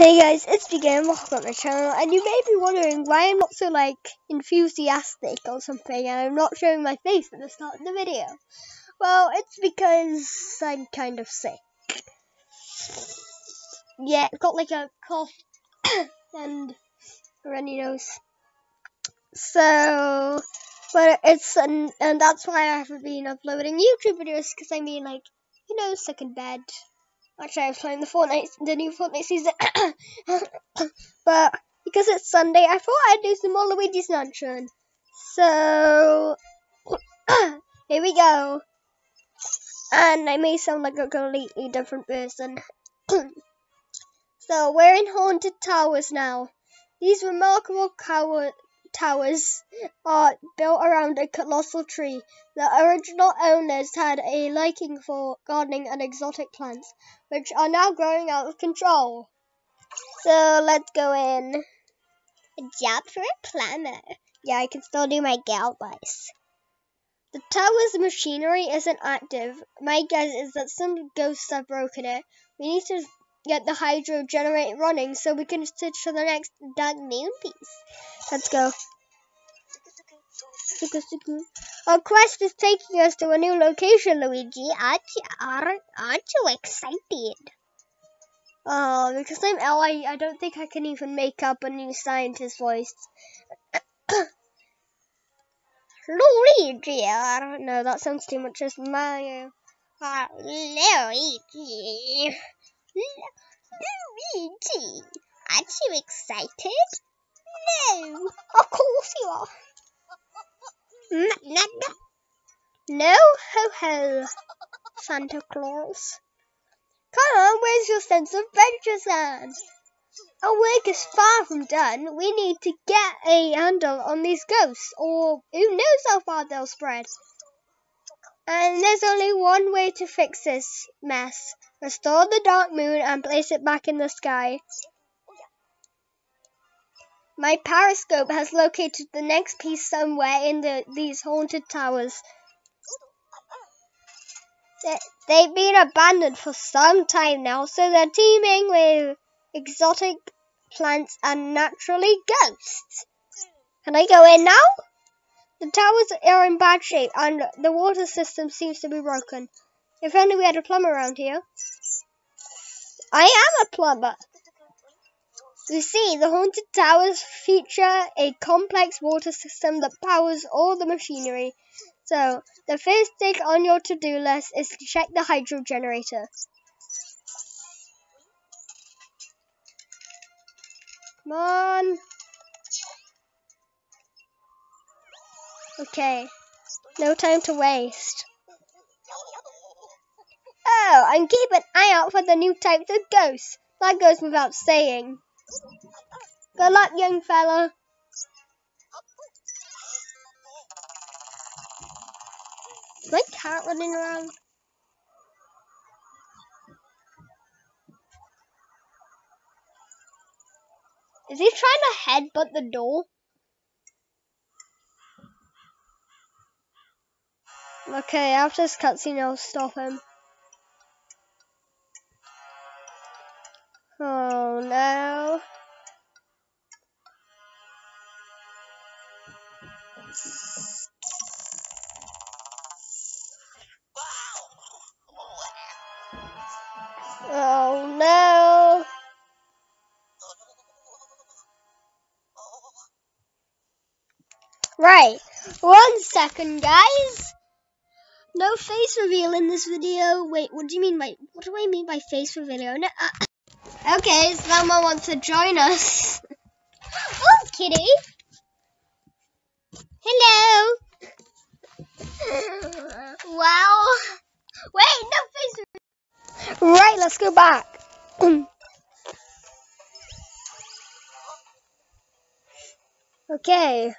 Hey guys, it's Begin, welcome to my channel, and you may be wondering why I'm not so, like, enthusiastic or something, and I'm not showing my face at the start of the video. Well, it's because I'm kind of sick. Yeah, I've got like a cough and a runny nose. So, but it's, and, and that's why I haven't been uploading YouTube videos, because I mean, like, you know, sick in bed. Actually, I was playing the Fortnite, the new Fortnite season, but because it's Sunday, I thought I'd do some more Luigi's Mansion. So here we go, and I may sound like a completely different person. so we're in Haunted Towers now. These remarkable cower towers are built around a colossal tree. The original owners had a liking for gardening and exotic plants, which are now growing out of control. So let's go in. A job for a plumber. Yeah, I can still do my gal voice. The tower's machinery isn't active. My guess is that some ghosts have broken it. We need to get the hydro generator running so we can switch to the next dark moon piece. Let's go. Our quest is taking us to a new location, Luigi. Aren't you, aren't, aren't you excited? Oh, because I'm I, I don't think I can even make up a new scientist voice. Luigi! No, that sounds too much as Mario. Uh, Luigi! Luigi! Aren't you excited? No, of course you are. No, no, no. No, ho ho, Santa Claus. Come on, where's your sense of adventure, Sam? Our work is far from done. We need to get a handle on these ghosts, or who knows how far they'll spread. And there's only one way to fix this mess. Restore the dark moon and place it back in the sky. My periscope has located the next piece somewhere in the, these haunted towers. They've been abandoned for some time now, so they're teeming with exotic plants and naturally ghosts. Can I go in now? The towers are in bad shape and the water system seems to be broken. If only we had a plumber around here. I am a plumber. You see, the haunted towers feature a complex water system that powers all the machinery. So, the first thing on your to-do list is to check the hydro generator. Come on. Okay, no time to waste. Oh, and keep an eye out for the new types of ghosts. That goes without saying. Good luck, young fella. My cat running around? Is he trying to headbutt the door? Okay, after this cutscene, I'll stop him. Oh no. Oh no. Right, one second guys. Face reveal in this video. Wait, what do you mean by, what do I mean by face reveal? No, uh, okay, someone wants to join us. oh, kitty. Hello. wow. Wait, no face reveal. Right, let's go back. okay.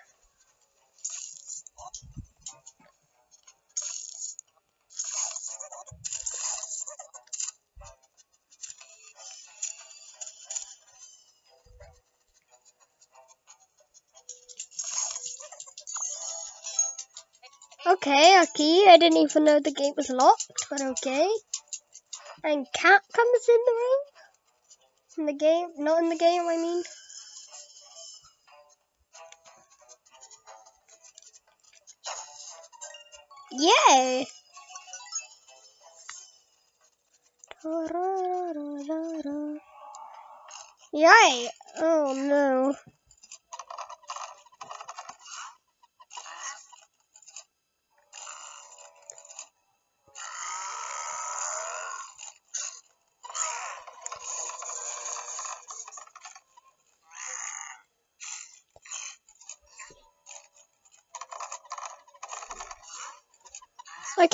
Okay, a key. I didn't even know the gate was locked, but okay. And cat comes in the room. In the game? Not in the game, I mean. Yay! Yay! Oh no.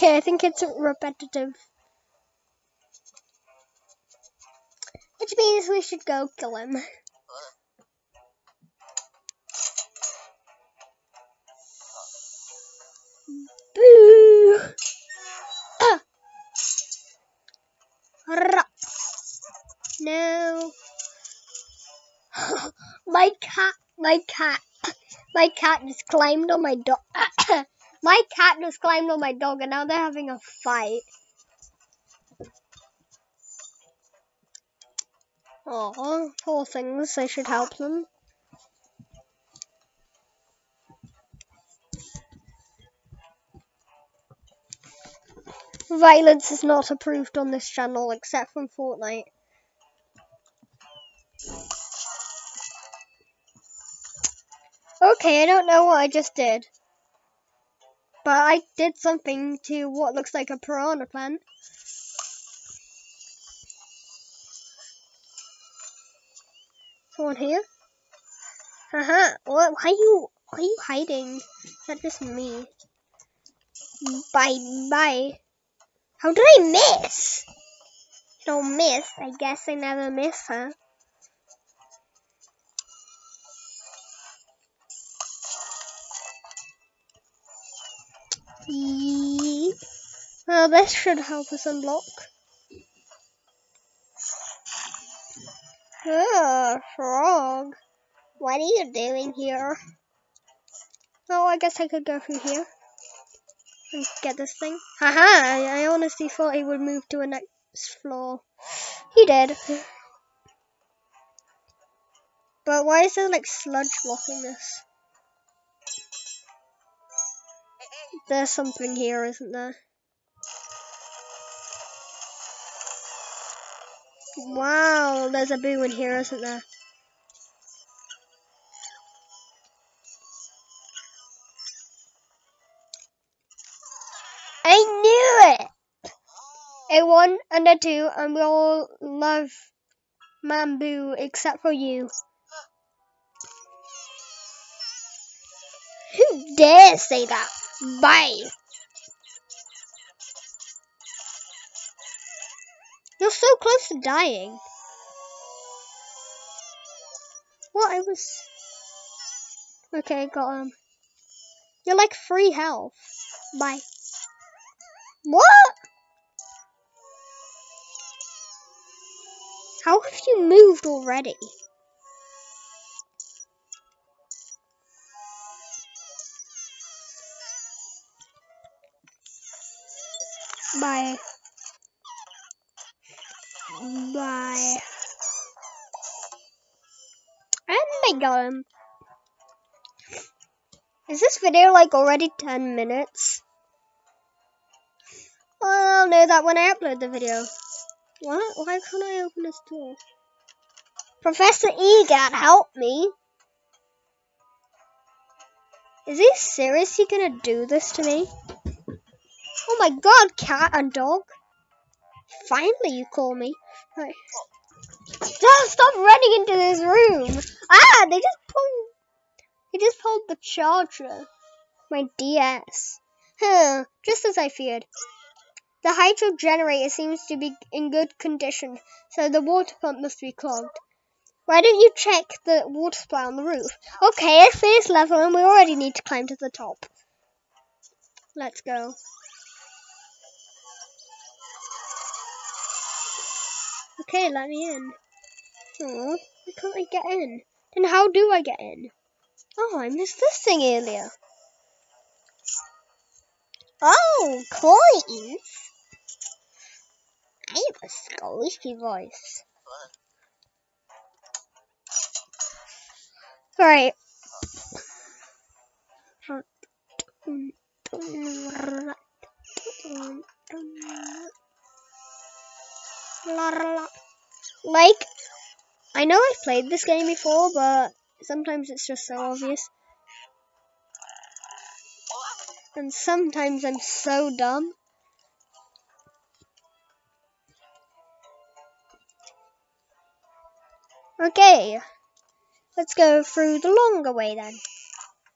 Okay, I think it's repetitive. Which means we should go kill him. Boo! Ah! No. my cat, my cat, my cat just climbed on my dog. my cat just climbed on my dog and now they're having a fight. Oh, poor things. I should help them. Violence is not approved on this channel except from Fortnite. Okay, I don't know what I just did. But I did something to what looks like a piranha plant. Someone here? Haha, what, why are you, why are you hiding? That just me? Bye, bye. How did I miss? don't miss. I guess I never miss, huh? Well, this should help us unlock. Oh, ah, frog. What are you doing here? Oh, I guess I could go through here. And get this thing. Haha, I, I honestly thought he would move to a next floor. He did. But why is there like sludge blocking this? There's something here, isn't there? Wow, there's a boo in here, isn't there? I knew it! A one and a two, and we all love Mambu except for you. Who dare say that? Bye! You're so close to dying. What? I was... Okay, got him. You're like free health. Bye. What? How have you moved already? Bye. I got him. Is this video like already 10 minutes? Well, I'll know that when I upload the video. What? Why can't I open this door? Professor Egat, help me! Is he seriously gonna do this to me? Oh my god, cat and dog. Finally you call me. Right. Stop running into this room! Ah, they just pulled, they just pulled the charger. My DS. Huh, just as I feared. The hydro generator seems to be in good condition, so the water pump must be clogged. Why don't you check the water supply on the roof? Okay, it's this level and we already need to climb to the top. Let's go. Okay, let me in. Oh, why can't I get in? Then how do I get in? Oh, I missed this thing earlier. Oh, coins! I have a squishy voice. Right. Like, I know I've played this game before, but sometimes it's just so obvious. And sometimes I'm so dumb. Okay, let's go through the longer way then.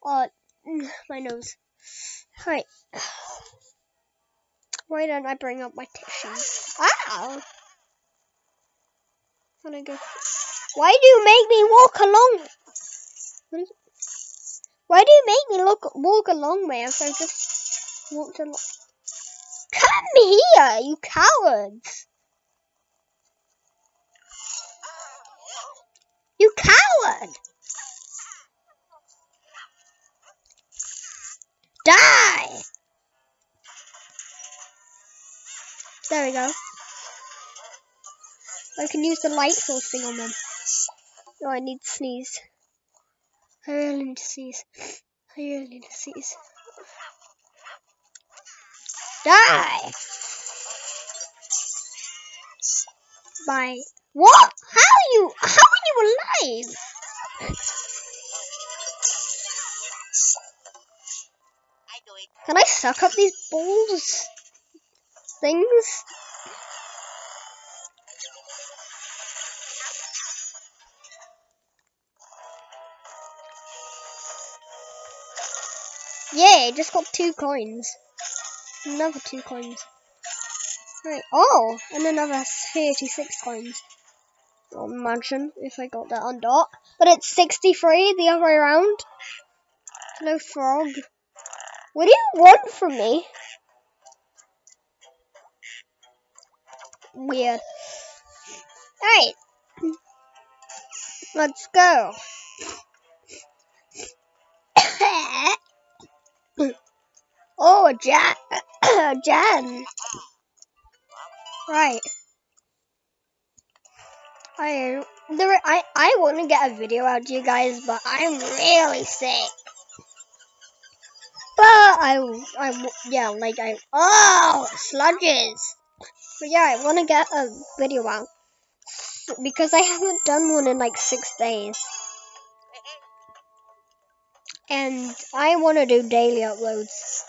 Oh, mm, my nose. Alright. Why don't I bring up my tissues? Ow! Go? Why do you make me walk along? Why do you make me look walk a long way if I just walked along? Come here, you cowards! You coward! Die! There we go. I can use the light source thing on them. Oh, I need to sneeze. I really need to sneeze. I really need to sneeze. Die! Bye. What? How are you? How are you alive? Can I suck up these balls? Things? Yay, just got two coins. Another two coins. Right, oh, and another 36 coins. imagine if I got that on dot. But it's 63 the other way around. Hello, frog. What do you want from me? Weird. Alright. Let's go. Oh, Jan. Jan. Right. I there I I want to get a video out to you guys, but I'm really sick. But I I yeah like I oh sludges. But yeah, I want to get a video out because I haven't done one in like six days. And I want to do daily uploads.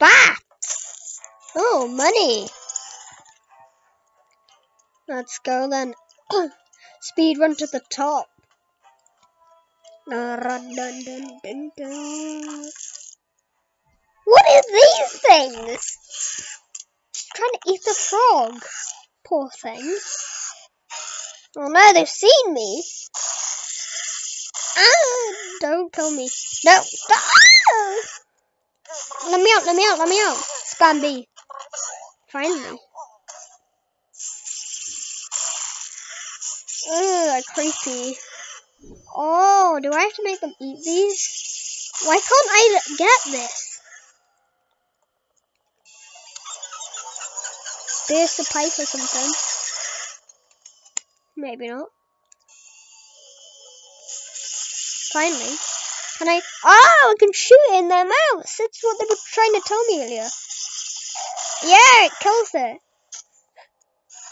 Bah! Oh, money! Let's go then. Speed run to the top. What are these things? trying to eat the frog. Poor thing. Oh no, they've seen me. Ah, don't kill me. No. Ah! Let me out, let me out, let me out. Spam B. Finally. Ugh, creepy. Oh, do I have to make them eat these? Why can't I get this? There's the pipe or something. Maybe not. Finally. Can I? Oh, I can shoot in their mouths. That's what they were trying to tell me earlier. Yeah, it kills it.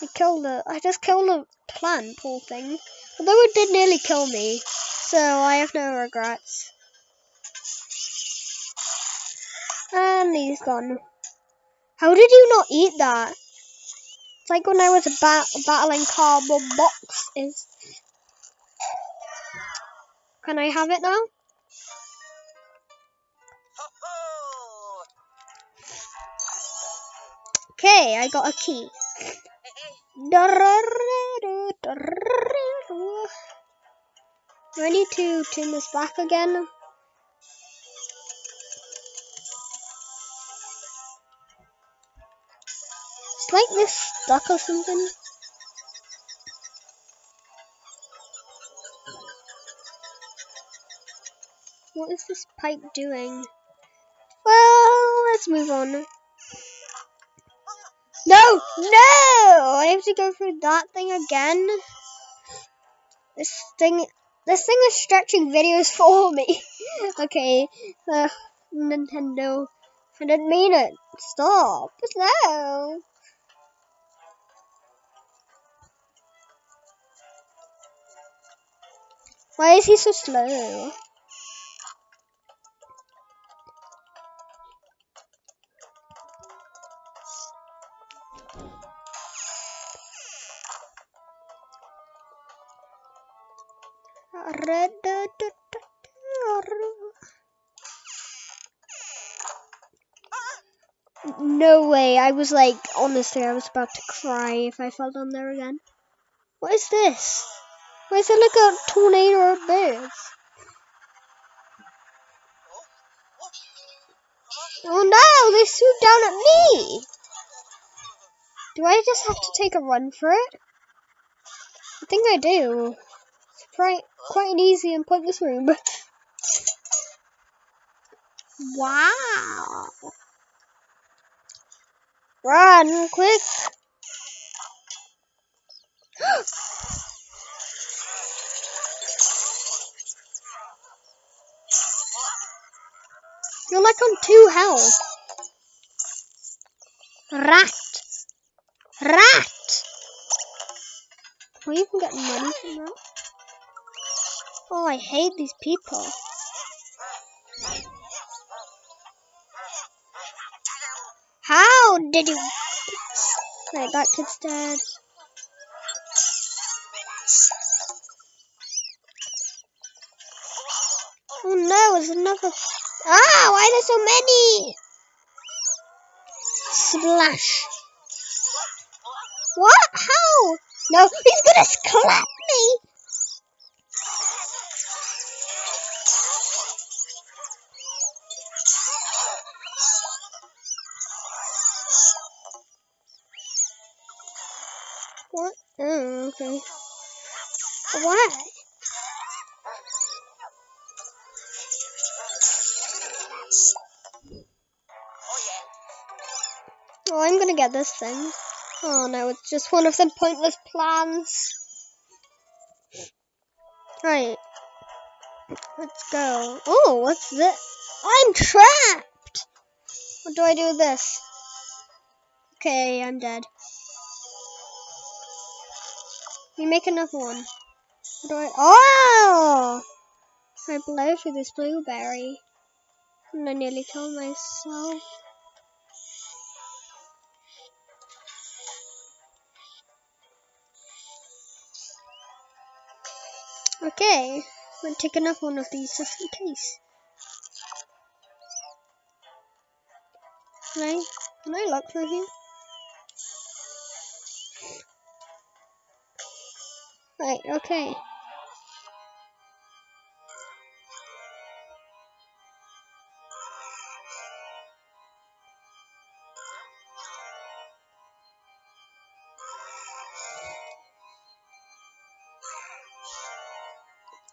I killed it. I just killed a plant, poor thing. Although it did nearly kill me, so I have no regrets. And he's gone. How did you not eat that? It's like when I was bat battling cardboard boxes. Can I have it now? Okay, I got a key. Do I need to turn this back again? It's like this stuck or something. What is this pipe doing? Well, let's move on. No! No! I have to go through that thing again. This thing, this thing is stretching videos for me. okay, uh, Nintendo. I didn't mean it. Stop. No. Why is he so slow? I was like, honestly, I was about to cry if I fell down there again. What is this? Why is it like a tornado of birds? Oh no, they swooped down at me! Do I just have to take a run for it? I think I do. It's quite, quite an easy and pointless room. wow! Run, quick! You're like on two health. Rat. Rat. Can we even get money from that? Oh, I hate these people. Did you... Right, that kid's dead. Oh no, there's another Ah, why are there so many? Splash. What? How? No, he's gonna clap me. Why? Oh, I'm gonna get this thing. Oh no, it's just one of the pointless plans. Right. Let's go. Oh, what's this? I'm trapped! What do I do with this? Okay, I'm dead. We make another one. What do I? Oh! I blow through this blueberry. And I nearly killed myself. Okay, I'm take another one of these just in case. Can I, can I look through here? Right, okay.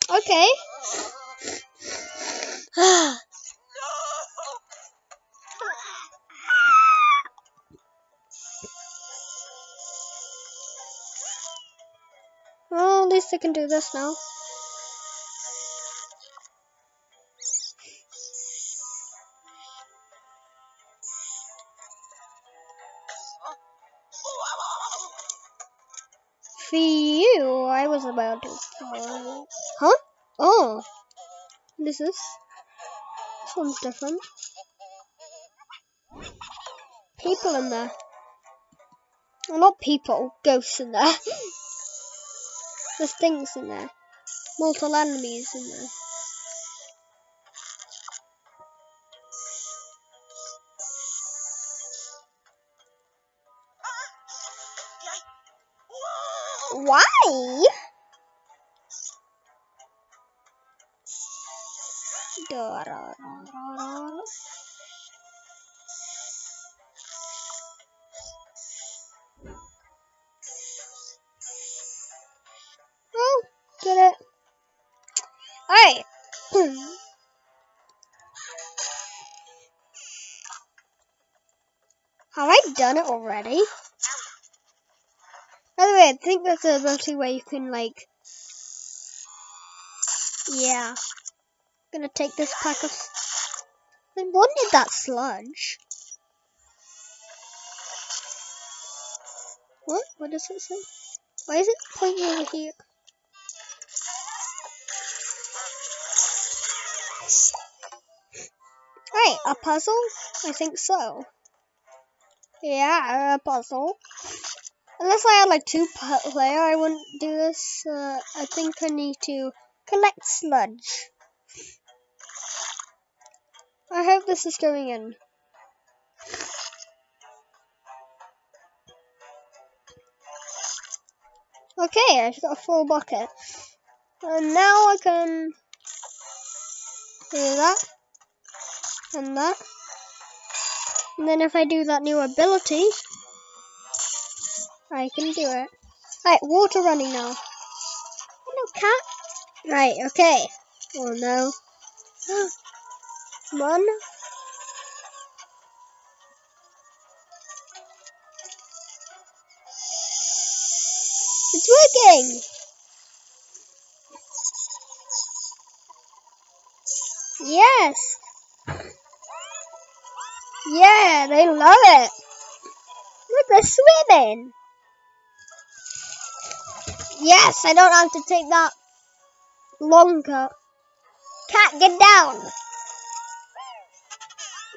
Okay. I can do this now. Phew, I was about to fall. Huh? Oh. What is this? This one's different. People in there. Well, not people, ghosts in there. There's things in there. Multiple enemies in there. Why? Oh, done it already? By the way, I think there's a ability where you can like Yeah. Gonna take this pack of. I wanted that sludge. What? What does it say? Why is it pointing over here? Right, a puzzle? I think so. Yeah, a puzzle. Unless I had like two player, I wouldn't do this. Uh, I think I need to collect sludge. I hope this is going in. Okay, I've got a full bucket. And now I can do that and that. And then if I do that new ability, I can do it. Right, water running now. No cat. Right, okay. Oh no. Come on. It's working! Yes! Yeah, they love it! Look, they're swimming! Yes, I don't have to take that longer. Cat, get down!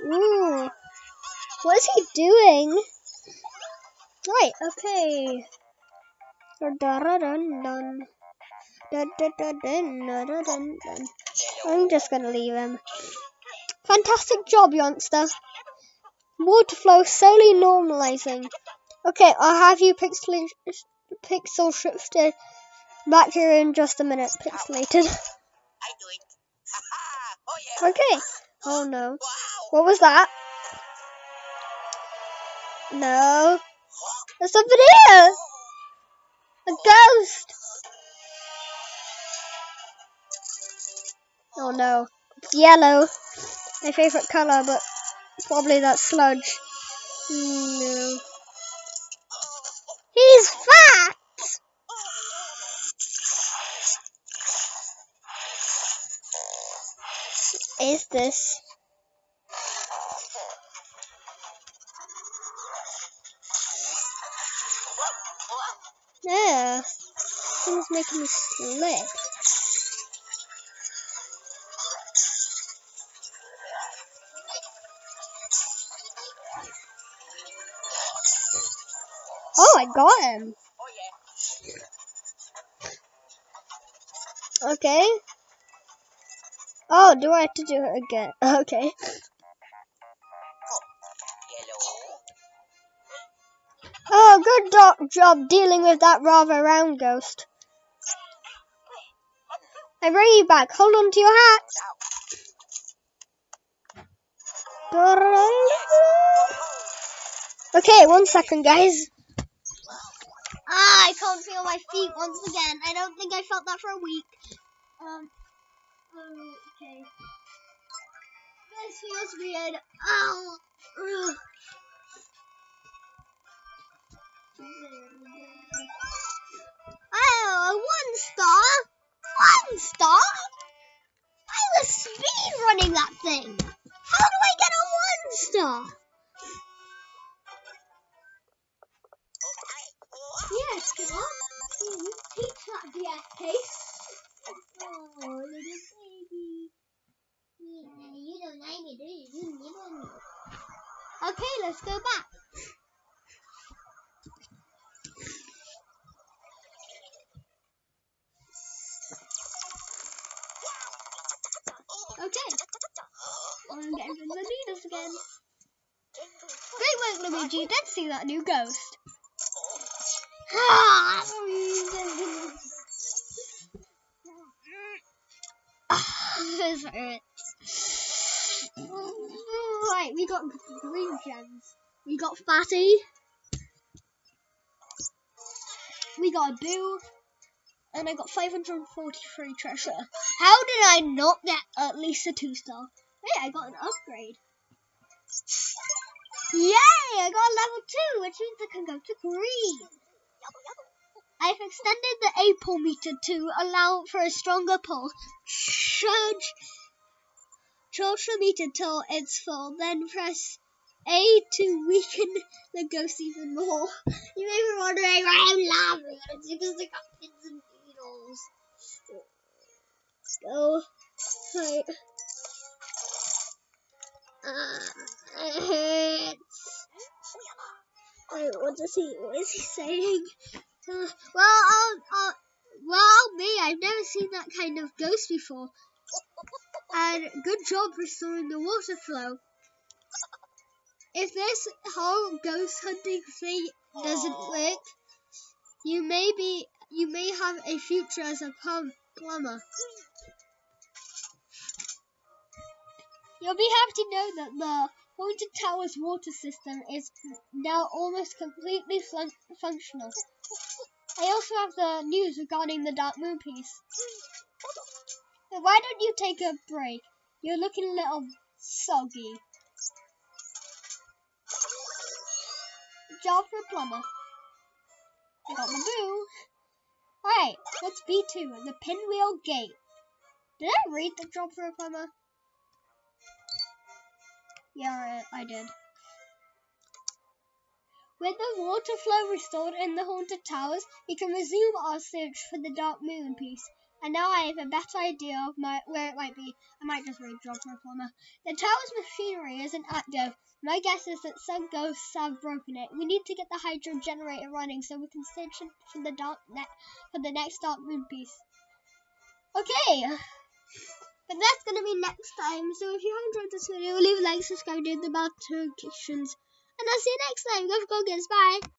Ooh. What is he doing? Right, okay. I'm just gonna leave him. Fantastic job, youngster. Water flow slowly normalizing. Okay, I'll have you pixel pixel shifted back here in just a minute. Pixelated. okay. Oh no. What was that? No. There's something here! A ghost! Oh no. It's yellow. My favourite colour, but probably that sludge. No. He's fat! Is this? Yeah. Someone's making me slip. I got him. Oh, yeah. Okay. Oh, do I have to do it again? Okay. Oh, good doc job dealing with that rather round ghost. I bring you back. Hold on to your hat. Okay, one second, guys. I can't feel my feet once again. I don't think I felt that for a week. Um, okay. This feels weird. Ow. Ugh. Did see that new ghost. this hurts. Right, we got green gems. We got Fatty. We got Boo and I got 543 treasure. How did I not get at least a two star? Hey, I got an upgrade. Yay! I got level two, which means I can go to green. I've extended the A pull meter to allow for a stronger pull. Charge, charge the meter till it's full, then press A to weaken the ghost even more. You may be wondering why I'm laughing. It's because I got pins and needles. Let's go. Right. Uh, it Wait, what does he? What is he saying? Well, well, me, I've never seen that kind of ghost before. And good job restoring the water flow. If this whole ghost hunting thing doesn't work, you may be, you may have a future as a plum, plumber. You'll be happy to know that the Haunted Tower's water system is now almost completely fun functional. I also have the news regarding the Dark Moon piece. Why don't you take a break? You're looking a little soggy. Job for a plumber. I got the boo. Alright, let's B2, the Pinwheel Gate. Did I read the job for a plumber? Yeah, I did. With the water flow restored in the haunted towers, we can resume our search for the Dark Moon piece. And now I have a better idea of my, where it might be. I might just read a Plumber. The tower's machinery isn't active. My guess is that some ghosts have broken it. We need to get the hydro generator running so we can search for the dark net for the next Dark Moon piece. Okay. But that's to be next time. So if you enjoyed this video, leave a like, subscribe, do the bell notifications. And I'll see you next time. Go for Goggins. Bye.